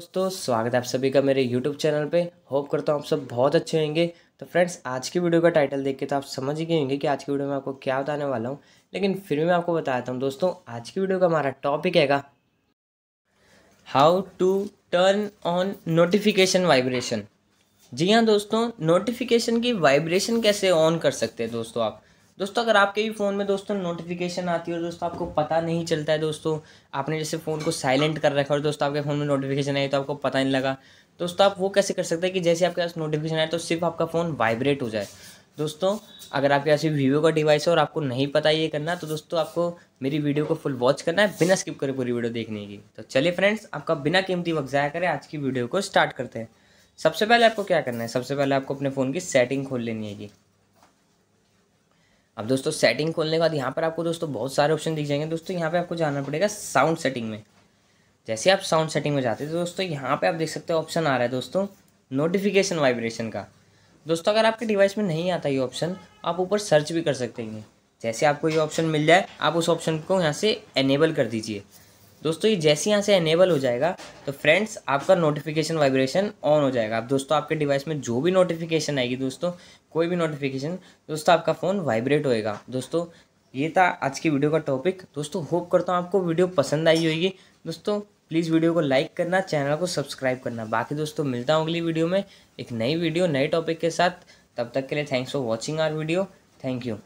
दोस्तों, स्वागत है आप सभी का मेरे यूट्यूब चैनल पे। होप करता हूँ आप सब बहुत अच्छे होंगे। तो फ्रेंड्स, आज की वीडियो का टाइटल देख के तो आप समझ ही गए होंगे कि आज की वीडियो में आपको क्या बताने वाला हूँ। लेकिन फिर भी मैं आपको बताता हूँ, दोस्तों, आज की वीडियो का हमारा टॉपिक हैगा how to turn on notification vibration जी हाँ दोस्तों नोटिफिकेशन की वाइब्रेशन कैसे ऑन कर सकते हैं दोस्तों आप? दोस्तों, अगर आपके भी फ़ोन में दोस्तों नोटिफिकेशन आती है और दोस्तों आपको पता नहीं चलता है दोस्तों, आपने जैसे फ़ोन को साइलेंट कर रखा और दोस्तों आपके फ़ोन में नोटिफिकेशन आई तो आपको पता नहीं लगा, दोस्तों आप वो कैसे कर सकते हैं कि जैसे आपके पास नोटिफिकेशन आए तो सिर्फ़ आपका फ़ोन वाइब्रेट हो जाए। दोस्तों, अगर आपके पास वीवो का डिवाइस है और आपको नहीं पता ये करना तो दोस्तों आपको मेरी वीडियो को फुल वॉच करना है बिना स्किप करे पूरी वीडियो देखने की। तो चलिए फ्रेंड्स आपका बिना कीमती वक्त ज़ाया करें, आज की वीडियो को स्टार्ट करते हैं। सबसे पहले आपको क्या करना है? सबसे पहले आपको अपने फ़ोन की सेटिंग खोल लेनी है अब दोस्तों सेटिंग खोलने के बाद यहाँ पर आपको दोस्तों बहुत सारे ऑप्शन दिख जाएँगे। दोस्तों, यहाँ पे आपको जाना पड़ेगा साउंड सेटिंग में। जैसे आप साउंड सेटिंग में जाते हैं तो दोस्तों, यहाँ पे आप देख सकते हो ऑप्शन आ रहा है दोस्तों नोटिफिकेशन वाइब्रेशन का। दोस्तों, अगर आपके डिवाइस में नहीं आता ये ऑप्शन आप ऊपर सर्च भी कर सकते हैं। जैसे आपको ये ऑप्शन मिल जाए, आप उस ऑप्शन को यहाँ से एनेबल कर दीजिए। दोस्तों, ये जैसे यहाँ से एनेबल हो जाएगा तो फ्रेंड्स आपका नोटिफिकेशन वाइब्रेशन ऑन हो जाएगा। अब दोस्तों, आपके डिवाइस में जो भी नोटिफिकेशन आएगी दोस्तों, कोई भी नोटिफिकेशन दोस्तों, आपका फ़ोन वाइब्रेट होएगा। दोस्तों, ये था आज की वीडियो का टॉपिक दोस्तों होप करता हूँ आपको वीडियो पसंद आई होगी। दोस्तों प्लीज़ वीडियो को लाइक करना चैनल को सब्सक्राइब करना। बाकी दोस्तों, मिलता हूँ अगली वीडियो में एक नई वीडियो नए टॉपिक के साथ। तब तक के लिए thanks for watching our video thank you